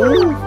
Ooh.